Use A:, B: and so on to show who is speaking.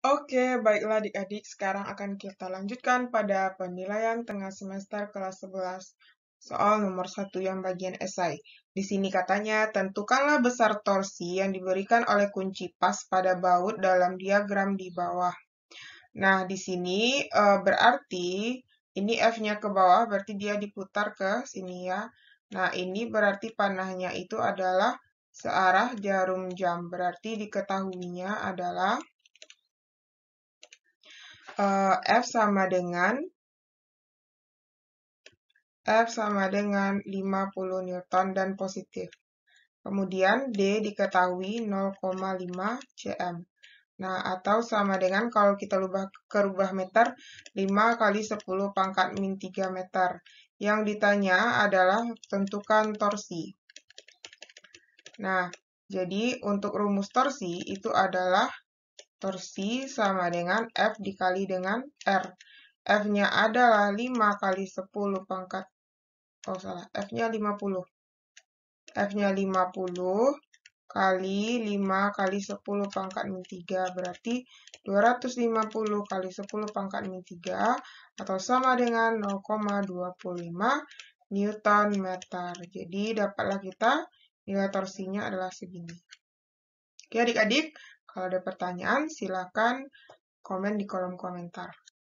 A: Oke, baiklah adik-adik, sekarang akan kita lanjutkan pada penilaian tengah semester kelas 11. Soal nomor 1 yang bagian esai. Di sini katanya, tentukanlah besar torsi yang diberikan oleh kunci pas pada baut dalam diagram di bawah. Nah, di sini e, berarti ini F-nya ke bawah, berarti dia diputar ke sini ya. Nah, ini berarti panahnya itu adalah searah jarum jam. Berarti diketahuinya adalah uh, F sama dengan F sama dengan 50 Newton dan positif. Kemudian D diketahui 0,5 cm. Nah, atau sama dengan kalau kita rubah ke rubah meter, 5 kali 10 pangkat min 3 meter. Yang ditanya adalah tentukan torsi. Nah, jadi untuk rumus torsi itu adalah torsi sama dengan F dikali dengan R. F-nya adalah 5 kali 10 pangkat, oh salah, F-nya 50. F-nya 50 kali 5 kali 10 pangkat min 3, berarti 250 kali 10 pangkat min 3, atau sama dengan 0,25 Newton meter. Jadi dapatlah kita nilai torsinya adalah segini. Oke adik-adik, kalau ada pertanyaan, silakan komen di kolom komentar.